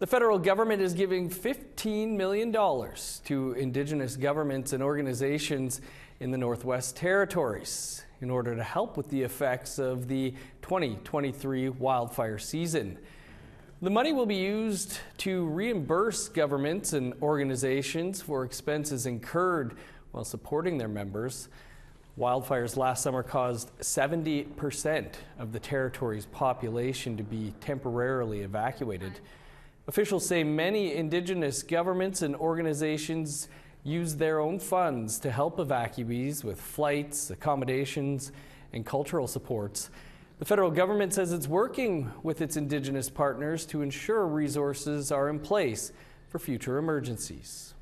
The federal government is giving $15 million to Indigenous governments and organizations in the Northwest Territories in order to help with the effects of the 2023 wildfire season. The money will be used to reimburse governments and organizations for expenses incurred while supporting their members. Wildfires last summer caused 70% of the territory's population to be temporarily evacuated. Officials say many Indigenous governments and organizations use their own funds to help evacuees with flights, accommodations, and cultural supports. The federal government says it's working with its Indigenous partners to ensure resources are in place for future emergencies.